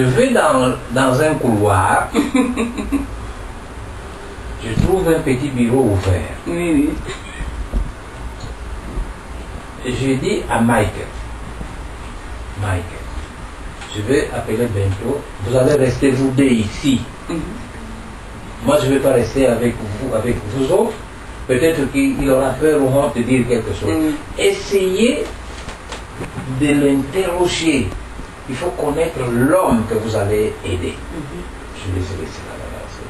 Je vais dans, dans un couloir, je trouve un petit bureau ouvert. Oui, oui. Et je dis à Michael, Michael, je vais appeler bientôt, vous allez rester vous deux ici. Mhm. Moi, je ne vais pas rester avec vous, avec vous autres. Peut-être qu'il aura peur au moins de dire quelque chose. Mhm. Essayez de l'interroger. Il faut connaître l'homme que vous allez aider. Je là-bas.